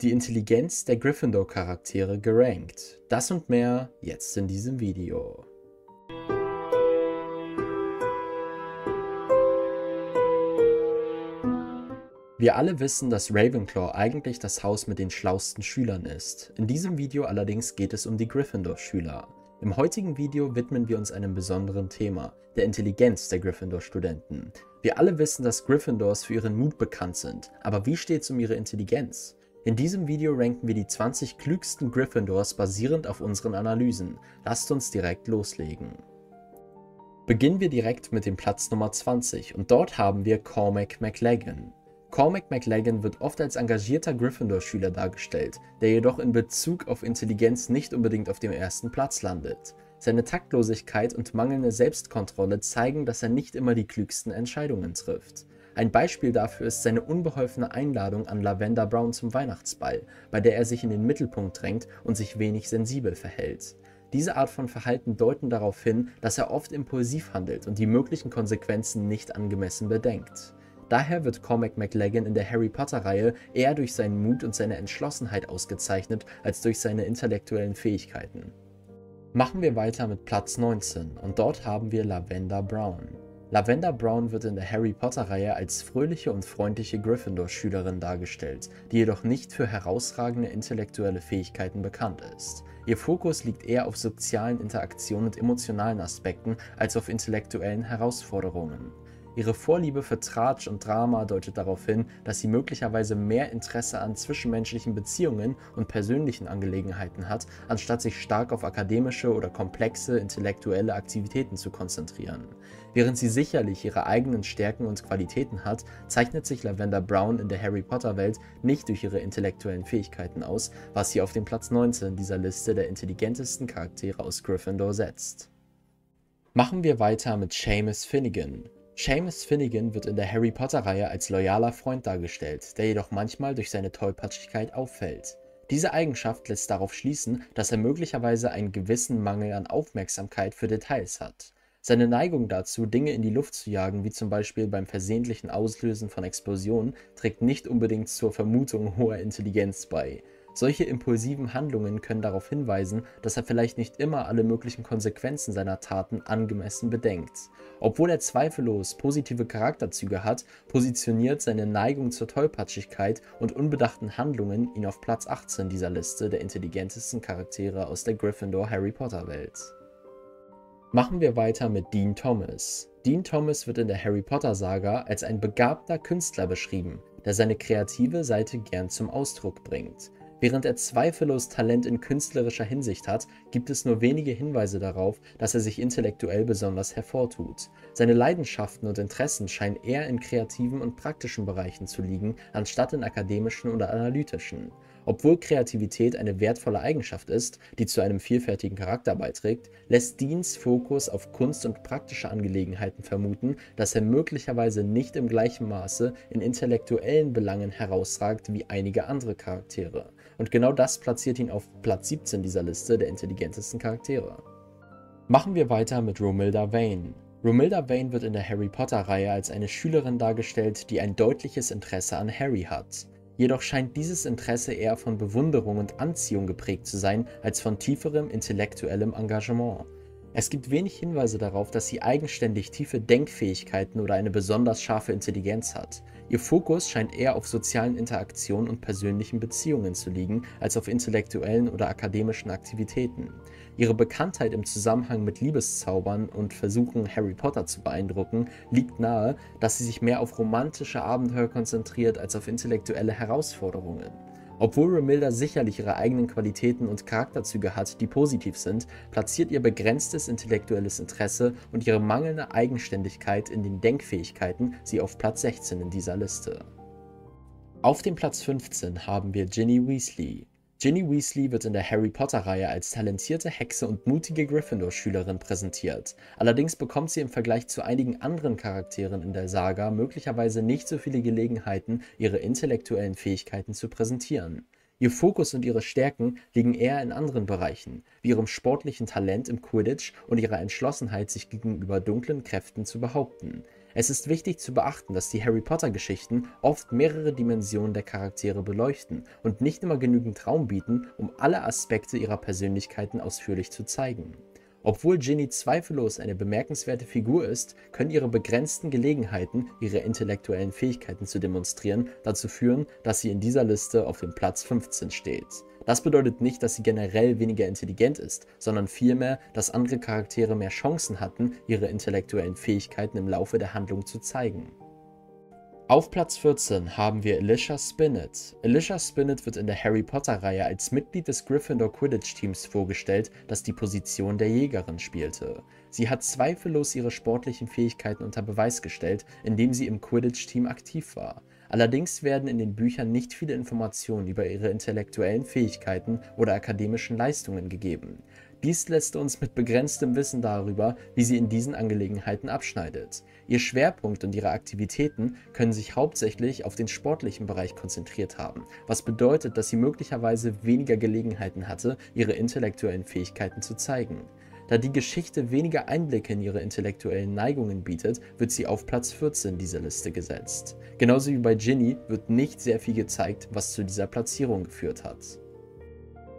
Die Intelligenz der Gryffindor-Charaktere gerankt. Das und mehr jetzt in diesem Video. Wir alle wissen, dass Ravenclaw eigentlich das Haus mit den schlausten Schülern ist. In diesem Video allerdings geht es um die Gryffindor-Schüler. Im heutigen Video widmen wir uns einem besonderen Thema, der Intelligenz der Gryffindor-Studenten. Wir alle wissen, dass Gryffindors für ihren Mut bekannt sind, aber wie steht es um ihre Intelligenz? In diesem Video ranken wir die 20 klügsten Gryffindors basierend auf unseren Analysen. Lasst uns direkt loslegen. Beginnen wir direkt mit dem Platz Nummer 20 und dort haben wir Cormac McLagan. Cormac McLagan wird oft als engagierter Gryffindor-Schüler dargestellt, der jedoch in Bezug auf Intelligenz nicht unbedingt auf dem ersten Platz landet. Seine Taktlosigkeit und mangelnde Selbstkontrolle zeigen, dass er nicht immer die klügsten Entscheidungen trifft. Ein Beispiel dafür ist seine unbeholfene Einladung an Lavender Brown zum Weihnachtsball, bei der er sich in den Mittelpunkt drängt und sich wenig sensibel verhält. Diese Art von Verhalten deuten darauf hin, dass er oft impulsiv handelt und die möglichen Konsequenzen nicht angemessen bedenkt. Daher wird Cormac McLagan in der Harry Potter-Reihe eher durch seinen Mut und seine Entschlossenheit ausgezeichnet als durch seine intellektuellen Fähigkeiten. Machen wir weiter mit Platz 19 und dort haben wir Lavender Brown. Lavender Brown wird in der Harry Potter-Reihe als fröhliche und freundliche Gryffindor-Schülerin dargestellt, die jedoch nicht für herausragende intellektuelle Fähigkeiten bekannt ist. Ihr Fokus liegt eher auf sozialen Interaktionen und emotionalen Aspekten als auf intellektuellen Herausforderungen. Ihre Vorliebe für Tratsch und Drama deutet darauf hin, dass sie möglicherweise mehr Interesse an zwischenmenschlichen Beziehungen und persönlichen Angelegenheiten hat, anstatt sich stark auf akademische oder komplexe intellektuelle Aktivitäten zu konzentrieren. Während sie sicherlich ihre eigenen Stärken und Qualitäten hat, zeichnet sich Lavender Brown in der Harry Potter Welt nicht durch ihre intellektuellen Fähigkeiten aus, was sie auf den Platz 19 dieser Liste der intelligentesten Charaktere aus Gryffindor setzt. Machen wir weiter mit Seamus Finnegan. Seamus Finnegan wird in der Harry Potter-Reihe als loyaler Freund dargestellt, der jedoch manchmal durch seine Tollpatschigkeit auffällt. Diese Eigenschaft lässt darauf schließen, dass er möglicherweise einen gewissen Mangel an Aufmerksamkeit für Details hat. Seine Neigung dazu, Dinge in die Luft zu jagen, wie zum Beispiel beim versehentlichen Auslösen von Explosionen, trägt nicht unbedingt zur Vermutung hoher Intelligenz bei. Solche impulsiven Handlungen können darauf hinweisen, dass er vielleicht nicht immer alle möglichen Konsequenzen seiner Taten angemessen bedenkt. Obwohl er zweifellos positive Charakterzüge hat, positioniert seine Neigung zur Tollpatschigkeit und unbedachten Handlungen ihn auf Platz 18 dieser Liste der intelligentesten Charaktere aus der Gryffindor Harry Potter Welt. Machen wir weiter mit Dean Thomas. Dean Thomas wird in der Harry Potter Saga als ein begabter Künstler beschrieben, der seine kreative Seite gern zum Ausdruck bringt. Während er zweifellos Talent in künstlerischer Hinsicht hat, gibt es nur wenige Hinweise darauf, dass er sich intellektuell besonders hervortut. Seine Leidenschaften und Interessen scheinen eher in kreativen und praktischen Bereichen zu liegen, anstatt in akademischen oder analytischen. Obwohl Kreativität eine wertvolle Eigenschaft ist, die zu einem vielfältigen Charakter beiträgt, lässt Deans Fokus auf Kunst und praktische Angelegenheiten vermuten, dass er möglicherweise nicht im gleichen Maße in intellektuellen Belangen herausragt wie einige andere Charaktere. Und genau das platziert ihn auf Platz 17 dieser Liste der intelligentesten Charaktere. Machen wir weiter mit Romilda Vane. Romilda Vane wird in der Harry Potter-Reihe als eine Schülerin dargestellt, die ein deutliches Interesse an Harry hat. Jedoch scheint dieses Interesse eher von Bewunderung und Anziehung geprägt zu sein, als von tieferem intellektuellem Engagement. Es gibt wenig Hinweise darauf, dass sie eigenständig tiefe Denkfähigkeiten oder eine besonders scharfe Intelligenz hat. Ihr Fokus scheint eher auf sozialen Interaktionen und persönlichen Beziehungen zu liegen, als auf intellektuellen oder akademischen Aktivitäten. Ihre Bekanntheit im Zusammenhang mit Liebeszaubern und Versuchen, Harry Potter zu beeindrucken, liegt nahe, dass sie sich mehr auf romantische Abenteuer konzentriert als auf intellektuelle Herausforderungen. Obwohl Romilda sicherlich ihre eigenen Qualitäten und Charakterzüge hat, die positiv sind, platziert ihr begrenztes intellektuelles Interesse und ihre mangelnde Eigenständigkeit in den Denkfähigkeiten sie auf Platz 16 in dieser Liste. Auf dem Platz 15 haben wir Ginny Weasley. Ginny Weasley wird in der Harry Potter-Reihe als talentierte Hexe und mutige Gryffindor-Schülerin präsentiert. Allerdings bekommt sie im Vergleich zu einigen anderen Charakteren in der Saga möglicherweise nicht so viele Gelegenheiten, ihre intellektuellen Fähigkeiten zu präsentieren. Ihr Fokus und ihre Stärken liegen eher in anderen Bereichen, wie ihrem sportlichen Talent im Quidditch und ihrer Entschlossenheit, sich gegenüber dunklen Kräften zu behaupten. Es ist wichtig zu beachten, dass die Harry Potter Geschichten oft mehrere Dimensionen der Charaktere beleuchten und nicht immer genügend Raum bieten, um alle Aspekte ihrer Persönlichkeiten ausführlich zu zeigen. Obwohl Ginny zweifellos eine bemerkenswerte Figur ist, können ihre begrenzten Gelegenheiten, ihre intellektuellen Fähigkeiten zu demonstrieren, dazu führen, dass sie in dieser Liste auf dem Platz 15 steht. Das bedeutet nicht, dass sie generell weniger intelligent ist, sondern vielmehr, dass andere Charaktere mehr Chancen hatten, ihre intellektuellen Fähigkeiten im Laufe der Handlung zu zeigen. Auf Platz 14 haben wir Alicia Spinnet. Alicia Spinnet wird in der Harry Potter-Reihe als Mitglied des Gryffindor Quidditch-Teams vorgestellt, das die Position der Jägerin spielte. Sie hat zweifellos ihre sportlichen Fähigkeiten unter Beweis gestellt, indem sie im Quidditch-Team aktiv war. Allerdings werden in den Büchern nicht viele Informationen über ihre intellektuellen Fähigkeiten oder akademischen Leistungen gegeben. Dies lässt uns mit begrenztem Wissen darüber, wie sie in diesen Angelegenheiten abschneidet. Ihr Schwerpunkt und ihre Aktivitäten können sich hauptsächlich auf den sportlichen Bereich konzentriert haben, was bedeutet, dass sie möglicherweise weniger Gelegenheiten hatte, ihre intellektuellen Fähigkeiten zu zeigen. Da die Geschichte weniger Einblicke in ihre intellektuellen Neigungen bietet, wird sie auf Platz 14 dieser Liste gesetzt. Genauso wie bei Ginny wird nicht sehr viel gezeigt, was zu dieser Platzierung geführt hat.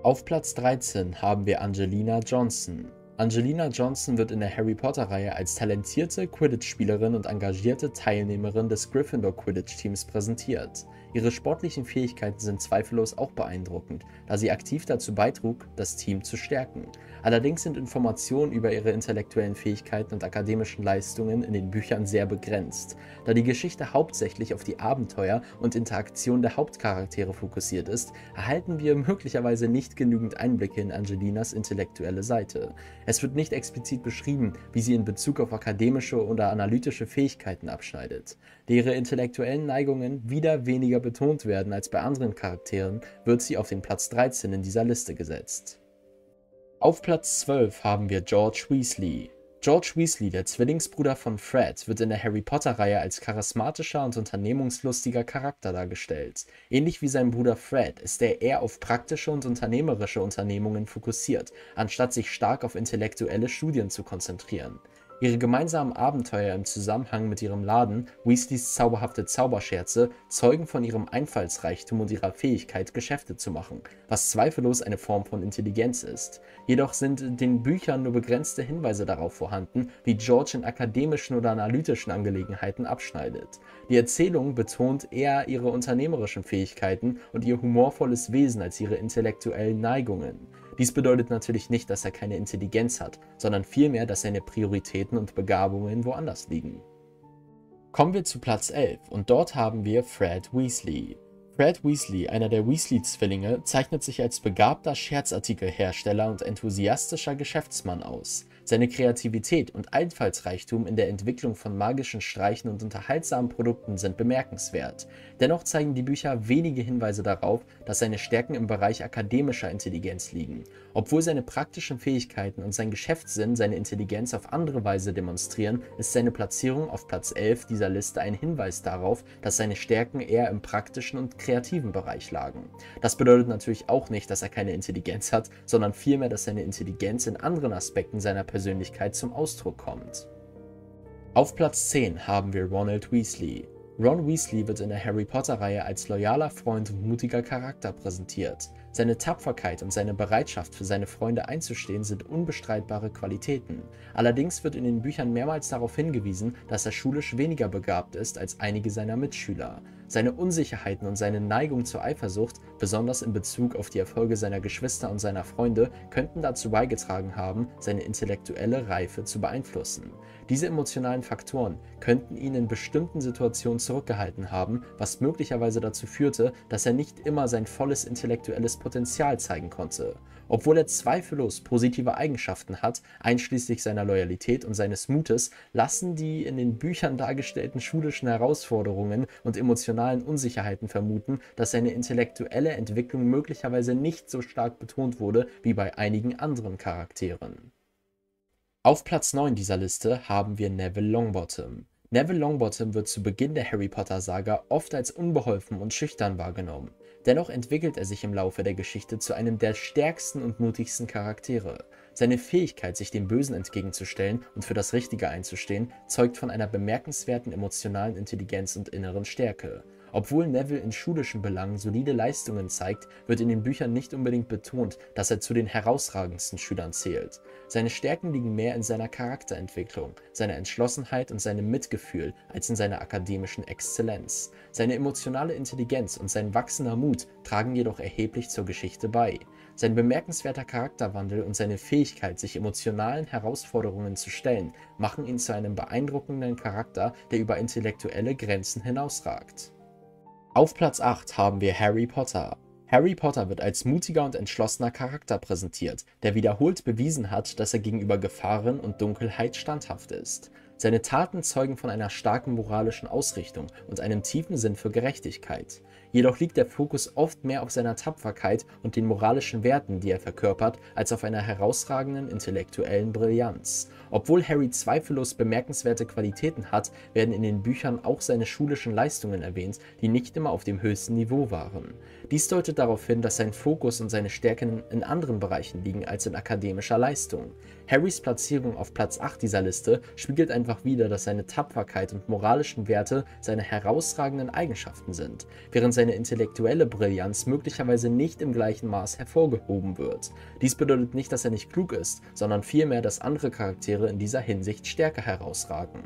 Auf Platz 13 haben wir Angelina Johnson. Angelina Johnson wird in der Harry Potter-Reihe als talentierte Quidditch-Spielerin und engagierte Teilnehmerin des Gryffindor Quidditch-Teams präsentiert. Ihre sportlichen Fähigkeiten sind zweifellos auch beeindruckend, da sie aktiv dazu beitrug, das Team zu stärken. Allerdings sind Informationen über ihre intellektuellen Fähigkeiten und akademischen Leistungen in den Büchern sehr begrenzt. Da die Geschichte hauptsächlich auf die Abenteuer und Interaktion der Hauptcharaktere fokussiert ist, erhalten wir möglicherweise nicht genügend Einblicke in Angelinas intellektuelle Seite. Es wird nicht explizit beschrieben, wie sie in Bezug auf akademische oder analytische Fähigkeiten abschneidet. Da ihre intellektuellen Neigungen wieder weniger betont werden als bei anderen Charakteren, wird sie auf den Platz 13 in dieser Liste gesetzt. Auf Platz 12 haben wir George Weasley. George Weasley, der Zwillingsbruder von Fred, wird in der Harry Potter-Reihe als charismatischer und unternehmungslustiger Charakter dargestellt. Ähnlich wie sein Bruder Fred ist er eher auf praktische und unternehmerische Unternehmungen fokussiert, anstatt sich stark auf intellektuelle Studien zu konzentrieren. Ihre gemeinsamen Abenteuer im Zusammenhang mit ihrem Laden, Weasleys zauberhafte Zauberscherze, zeugen von ihrem Einfallsreichtum und ihrer Fähigkeit, Geschäfte zu machen, was zweifellos eine Form von Intelligenz ist. Jedoch sind in den Büchern nur begrenzte Hinweise darauf vorhanden, wie George in akademischen oder analytischen Angelegenheiten abschneidet. Die Erzählung betont eher ihre unternehmerischen Fähigkeiten und ihr humorvolles Wesen als ihre intellektuellen Neigungen. Dies bedeutet natürlich nicht, dass er keine Intelligenz hat, sondern vielmehr, dass seine Prioritäten und Begabungen woanders liegen. Kommen wir zu Platz 11 und dort haben wir Fred Weasley. Fred Weasley, einer der Weasley-Zwillinge, zeichnet sich als begabter Scherzartikelhersteller und enthusiastischer Geschäftsmann aus. Seine Kreativität und Einfallsreichtum in der Entwicklung von magischen Streichen und unterhaltsamen Produkten sind bemerkenswert. Dennoch zeigen die Bücher wenige Hinweise darauf, dass seine Stärken im Bereich akademischer Intelligenz liegen. Obwohl seine praktischen Fähigkeiten und sein Geschäftssinn seine Intelligenz auf andere Weise demonstrieren, ist seine Platzierung auf Platz 11 dieser Liste ein Hinweis darauf, dass seine Stärken eher im praktischen und kreativen Bereich lagen. Das bedeutet natürlich auch nicht, dass er keine Intelligenz hat, sondern vielmehr, dass seine Intelligenz in anderen Aspekten seiner Persönlichkeit Persönlichkeit zum Ausdruck kommt. Auf Platz 10 haben wir Ronald Weasley. Ron Weasley wird in der Harry Potter-Reihe als loyaler Freund und mutiger Charakter präsentiert. Seine Tapferkeit und seine Bereitschaft, für seine Freunde einzustehen, sind unbestreitbare Qualitäten. Allerdings wird in den Büchern mehrmals darauf hingewiesen, dass er schulisch weniger begabt ist als einige seiner Mitschüler. Seine Unsicherheiten und seine Neigung zur Eifersucht, besonders in Bezug auf die Erfolge seiner Geschwister und seiner Freunde, könnten dazu beigetragen haben, seine intellektuelle Reife zu beeinflussen. Diese emotionalen Faktoren könnten ihn in bestimmten Situationen zurückgehalten haben, was möglicherweise dazu führte, dass er nicht immer sein volles intellektuelles Potenzial zeigen konnte. Obwohl er zweifellos positive Eigenschaften hat, einschließlich seiner Loyalität und seines Mutes, lassen die in den Büchern dargestellten schulischen Herausforderungen und emotionalen Unsicherheiten vermuten, dass seine intellektuelle Entwicklung möglicherweise nicht so stark betont wurde wie bei einigen anderen Charakteren. Auf Platz 9 dieser Liste haben wir Neville Longbottom. Neville Longbottom wird zu Beginn der Harry Potter Saga oft als unbeholfen und schüchtern wahrgenommen. Dennoch entwickelt er sich im Laufe der Geschichte zu einem der stärksten und mutigsten Charaktere. Seine Fähigkeit, sich dem Bösen entgegenzustellen und für das Richtige einzustehen, zeugt von einer bemerkenswerten emotionalen Intelligenz und inneren Stärke. Obwohl Neville in schulischen Belangen solide Leistungen zeigt, wird in den Büchern nicht unbedingt betont, dass er zu den herausragendsten Schülern zählt. Seine Stärken liegen mehr in seiner Charakterentwicklung, seiner Entschlossenheit und seinem Mitgefühl als in seiner akademischen Exzellenz. Seine emotionale Intelligenz und sein wachsender Mut tragen jedoch erheblich zur Geschichte bei. Sein bemerkenswerter Charakterwandel und seine Fähigkeit, sich emotionalen Herausforderungen zu stellen, machen ihn zu einem beeindruckenden Charakter, der über intellektuelle Grenzen hinausragt. Auf Platz 8 haben wir Harry Potter. Harry Potter wird als mutiger und entschlossener Charakter präsentiert, der wiederholt bewiesen hat, dass er gegenüber Gefahren und Dunkelheit standhaft ist. Seine Taten zeugen von einer starken moralischen Ausrichtung und einem tiefen Sinn für Gerechtigkeit. Jedoch liegt der Fokus oft mehr auf seiner Tapferkeit und den moralischen Werten, die er verkörpert, als auf einer herausragenden intellektuellen Brillanz. Obwohl Harry zweifellos bemerkenswerte Qualitäten hat, werden in den Büchern auch seine schulischen Leistungen erwähnt, die nicht immer auf dem höchsten Niveau waren. Dies deutet darauf hin, dass sein Fokus und seine Stärken in anderen Bereichen liegen als in akademischer Leistung. Harrys Platzierung auf Platz 8 dieser Liste spiegelt einfach wider, dass seine Tapferkeit und moralischen Werte seine herausragenden Eigenschaften sind, während seine intellektuelle Brillanz möglicherweise nicht im gleichen Maß hervorgehoben wird. Dies bedeutet nicht, dass er nicht klug ist, sondern vielmehr, dass andere Charaktere in dieser Hinsicht stärker herausragen.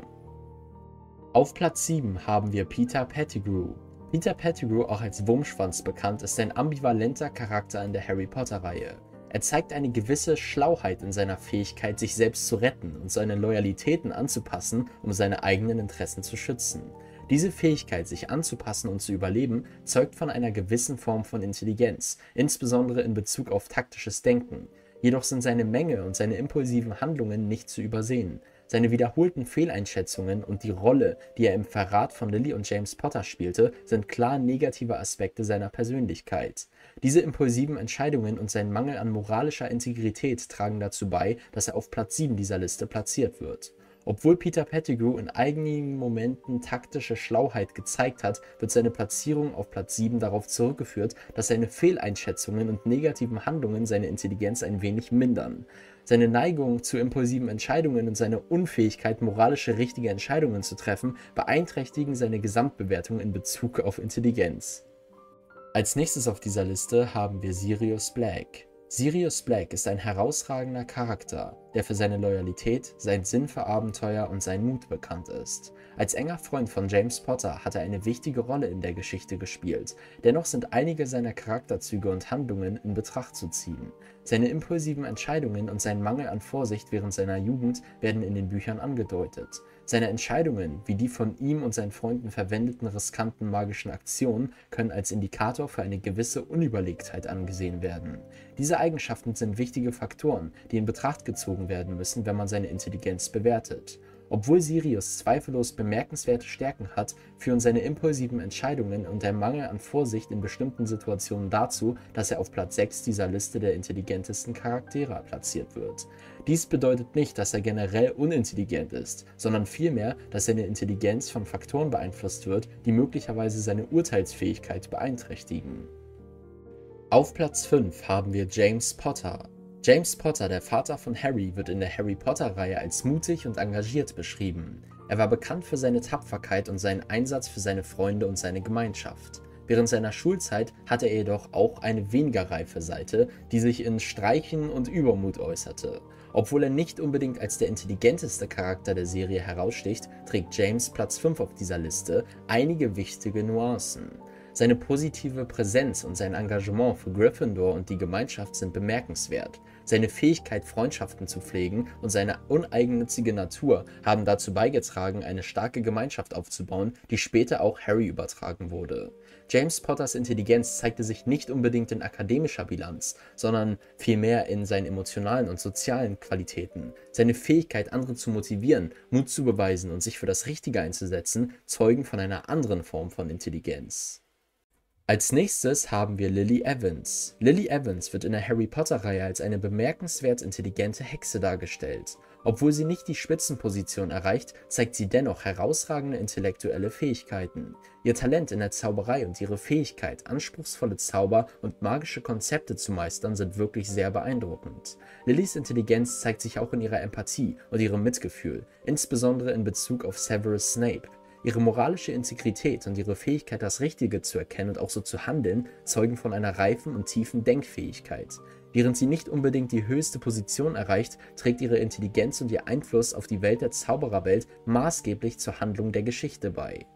Auf Platz 7 haben wir Peter Pettigrew. Peter Pettigrew, auch als Wurmschwanz bekannt, ist ein ambivalenter Charakter in der Harry Potter-Reihe. Er zeigt eine gewisse Schlauheit in seiner Fähigkeit, sich selbst zu retten und seine Loyalitäten anzupassen, um seine eigenen Interessen zu schützen. Diese Fähigkeit, sich anzupassen und zu überleben, zeugt von einer gewissen Form von Intelligenz, insbesondere in Bezug auf taktisches Denken. Jedoch sind seine Menge und seine impulsiven Handlungen nicht zu übersehen. Seine wiederholten Fehleinschätzungen und die Rolle, die er im Verrat von Lily und James Potter spielte, sind klar negative Aspekte seiner Persönlichkeit. Diese impulsiven Entscheidungen und sein Mangel an moralischer Integrität tragen dazu bei, dass er auf Platz 7 dieser Liste platziert wird. Obwohl Peter Pettigrew in einigen Momenten taktische Schlauheit gezeigt hat, wird seine Platzierung auf Platz 7 darauf zurückgeführt, dass seine Fehleinschätzungen und negativen Handlungen seine Intelligenz ein wenig mindern. Seine Neigung zu impulsiven Entscheidungen und seine Unfähigkeit, moralische richtige Entscheidungen zu treffen, beeinträchtigen seine Gesamtbewertung in Bezug auf Intelligenz. Als nächstes auf dieser Liste haben wir Sirius Black. Sirius Black ist ein herausragender Charakter, der für seine Loyalität, seinen Sinn für Abenteuer und seinen Mut bekannt ist. Als enger Freund von James Potter hat er eine wichtige Rolle in der Geschichte gespielt, dennoch sind einige seiner Charakterzüge und Handlungen in Betracht zu ziehen. Seine impulsiven Entscheidungen und sein Mangel an Vorsicht während seiner Jugend werden in den Büchern angedeutet. Seine Entscheidungen, wie die von ihm und seinen Freunden verwendeten riskanten magischen Aktionen, können als Indikator für eine gewisse Unüberlegtheit angesehen werden. Diese Eigenschaften sind wichtige Faktoren, die in Betracht gezogen werden müssen, wenn man seine Intelligenz bewertet. Obwohl Sirius zweifellos bemerkenswerte Stärken hat, führen seine impulsiven Entscheidungen und der Mangel an Vorsicht in bestimmten Situationen dazu, dass er auf Platz 6 dieser Liste der intelligentesten Charaktere platziert wird. Dies bedeutet nicht, dass er generell unintelligent ist, sondern vielmehr, dass seine Intelligenz von Faktoren beeinflusst wird, die möglicherweise seine Urteilsfähigkeit beeinträchtigen. Auf Platz 5 haben wir James Potter, James Potter, der Vater von Harry, wird in der Harry Potter-Reihe als mutig und engagiert beschrieben. Er war bekannt für seine Tapferkeit und seinen Einsatz für seine Freunde und seine Gemeinschaft. Während seiner Schulzeit hatte er jedoch auch eine weniger reife Seite, die sich in Streichen und Übermut äußerte. Obwohl er nicht unbedingt als der intelligenteste Charakter der Serie heraussticht, trägt James Platz 5 auf dieser Liste einige wichtige Nuancen. Seine positive Präsenz und sein Engagement für Gryffindor und die Gemeinschaft sind bemerkenswert. Seine Fähigkeit, Freundschaften zu pflegen und seine uneigennützige Natur haben dazu beigetragen, eine starke Gemeinschaft aufzubauen, die später auch Harry übertragen wurde. James Potters Intelligenz zeigte sich nicht unbedingt in akademischer Bilanz, sondern vielmehr in seinen emotionalen und sozialen Qualitäten. Seine Fähigkeit, andere zu motivieren, Mut zu beweisen und sich für das Richtige einzusetzen, zeugen von einer anderen Form von Intelligenz. Als nächstes haben wir Lily Evans. Lily Evans wird in der Harry Potter-Reihe als eine bemerkenswert intelligente Hexe dargestellt. Obwohl sie nicht die Spitzenposition erreicht, zeigt sie dennoch herausragende intellektuelle Fähigkeiten. Ihr Talent in der Zauberei und ihre Fähigkeit, anspruchsvolle Zauber und magische Konzepte zu meistern, sind wirklich sehr beeindruckend. Lillys Intelligenz zeigt sich auch in ihrer Empathie und ihrem Mitgefühl, insbesondere in Bezug auf Severus Snape. Ihre moralische Integrität und ihre Fähigkeit, das Richtige zu erkennen und auch so zu handeln, zeugen von einer reifen und tiefen Denkfähigkeit. Während sie nicht unbedingt die höchste Position erreicht, trägt ihre Intelligenz und ihr Einfluss auf die Welt der Zaubererwelt maßgeblich zur Handlung der Geschichte bei.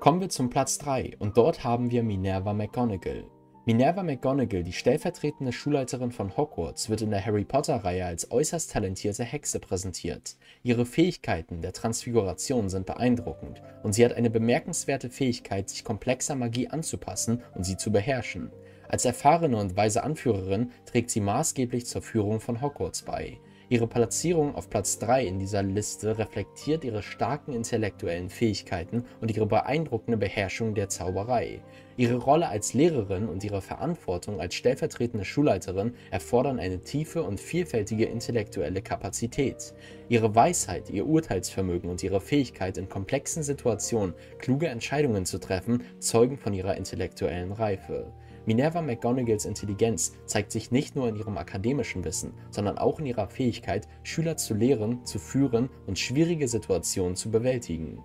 Kommen wir zum Platz 3 und dort haben wir Minerva McGonagall. Minerva McGonagall, die stellvertretende Schulleiterin von Hogwarts, wird in der Harry Potter-Reihe als äußerst talentierte Hexe präsentiert. Ihre Fähigkeiten der Transfiguration sind beeindruckend und sie hat eine bemerkenswerte Fähigkeit, sich komplexer Magie anzupassen und sie zu beherrschen. Als erfahrene und weise Anführerin trägt sie maßgeblich zur Führung von Hogwarts bei. Ihre Platzierung auf Platz 3 in dieser Liste reflektiert ihre starken intellektuellen Fähigkeiten und ihre beeindruckende Beherrschung der Zauberei. Ihre Rolle als Lehrerin und ihre Verantwortung als stellvertretende Schulleiterin erfordern eine tiefe und vielfältige intellektuelle Kapazität. Ihre Weisheit, ihr Urteilsvermögen und ihre Fähigkeit, in komplexen Situationen kluge Entscheidungen zu treffen, zeugen von ihrer intellektuellen Reife. Minerva McGonagalls Intelligenz zeigt sich nicht nur in ihrem akademischen Wissen, sondern auch in ihrer Fähigkeit, Schüler zu lehren, zu führen und schwierige Situationen zu bewältigen.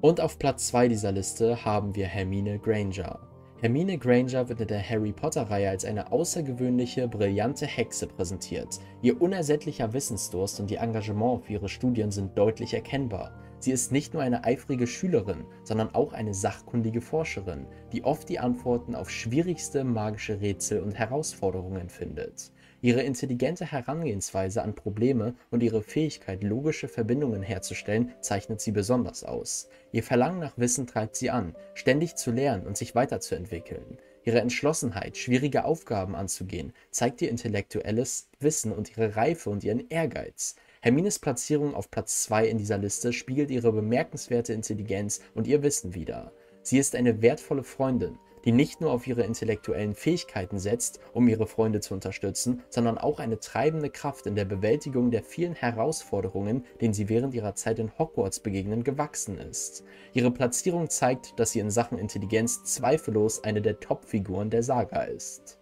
Und auf Platz 2 dieser Liste haben wir Hermine Granger. Hermine Granger wird in der Harry Potter-Reihe als eine außergewöhnliche, brillante Hexe präsentiert. Ihr unersättlicher Wissensdurst und ihr Engagement für ihre Studien sind deutlich erkennbar. Sie ist nicht nur eine eifrige Schülerin, sondern auch eine sachkundige Forscherin, die oft die Antworten auf schwierigste magische Rätsel und Herausforderungen findet. Ihre intelligente Herangehensweise an Probleme und ihre Fähigkeit, logische Verbindungen herzustellen, zeichnet sie besonders aus. Ihr Verlangen nach Wissen treibt sie an, ständig zu lernen und sich weiterzuentwickeln. Ihre Entschlossenheit, schwierige Aufgaben anzugehen, zeigt ihr intellektuelles Wissen und ihre Reife und ihren Ehrgeiz. Hermines Platzierung auf Platz 2 in dieser Liste spiegelt ihre bemerkenswerte Intelligenz und ihr Wissen wider. Sie ist eine wertvolle Freundin, die nicht nur auf ihre intellektuellen Fähigkeiten setzt, um ihre Freunde zu unterstützen, sondern auch eine treibende Kraft in der Bewältigung der vielen Herausforderungen, denen sie während ihrer Zeit in Hogwarts begegnen, gewachsen ist. Ihre Platzierung zeigt, dass sie in Sachen Intelligenz zweifellos eine der Top-Figuren der Saga ist.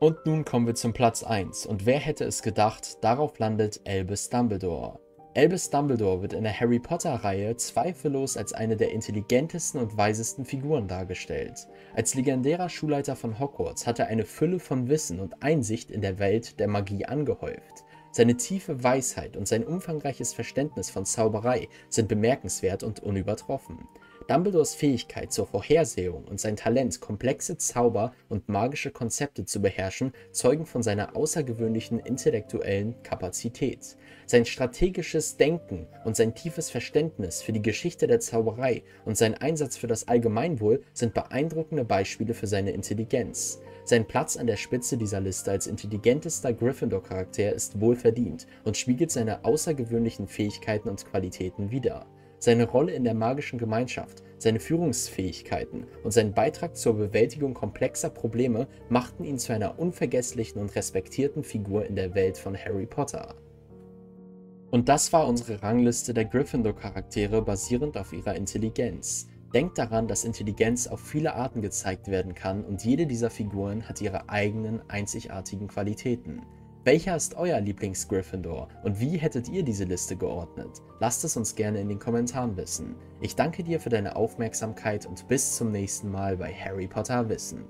Und nun kommen wir zum Platz 1 und wer hätte es gedacht, darauf landet Albus Dumbledore. Albus Dumbledore wird in der Harry Potter-Reihe zweifellos als eine der intelligentesten und weisesten Figuren dargestellt. Als legendärer Schulleiter von Hogwarts hat er eine Fülle von Wissen und Einsicht in der Welt der Magie angehäuft. Seine tiefe Weisheit und sein umfangreiches Verständnis von Zauberei sind bemerkenswert und unübertroffen. Dumbledores Fähigkeit zur Vorhersehung und sein Talent, komplexe Zauber und magische Konzepte zu beherrschen, zeugen von seiner außergewöhnlichen intellektuellen Kapazität. Sein strategisches Denken und sein tiefes Verständnis für die Geschichte der Zauberei und sein Einsatz für das Allgemeinwohl sind beeindruckende Beispiele für seine Intelligenz. Sein Platz an der Spitze dieser Liste als intelligentester Gryffindor-Charakter ist wohlverdient und spiegelt seine außergewöhnlichen Fähigkeiten und Qualitäten wider. Seine Rolle in der magischen Gemeinschaft, seine Führungsfähigkeiten und sein Beitrag zur Bewältigung komplexer Probleme machten ihn zu einer unvergesslichen und respektierten Figur in der Welt von Harry Potter. Und das war unsere Rangliste der Gryffindor-Charaktere basierend auf ihrer Intelligenz. Denkt daran, dass Intelligenz auf viele Arten gezeigt werden kann und jede dieser Figuren hat ihre eigenen einzigartigen Qualitäten. Welcher ist euer Lieblings-Gryffindor und wie hättet ihr diese Liste geordnet? Lasst es uns gerne in den Kommentaren wissen. Ich danke dir für deine Aufmerksamkeit und bis zum nächsten Mal bei Harry Potter Wissen.